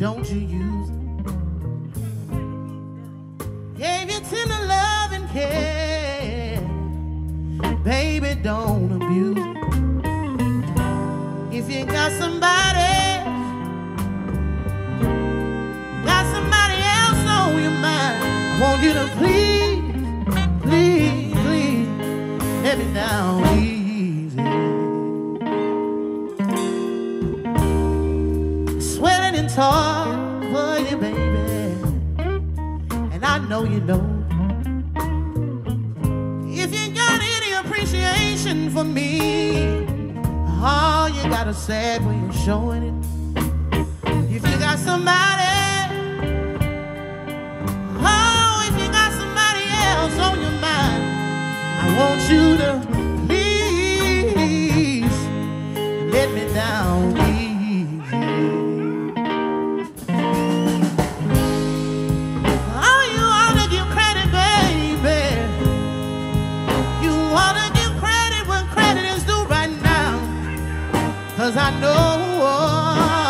don't you use it. Gave you tender love and care, baby, don't abuse it. If you got somebody, got somebody else on your mind, I want you to please, please, please, let me down easy. Talk for you, baby, and I know you know. If you got any appreciation for me, Oh, you got a sad you're showing it. If you got somebody, oh, if you got somebody else on your mind, I want you to Cause I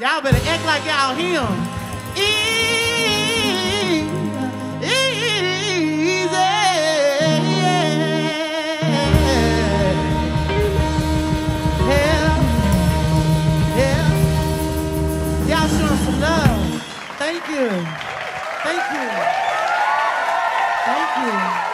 Y'all better act like y'all him. Easy, yeah, yeah. Y'all some love. Thank you. Thank you. Thank you.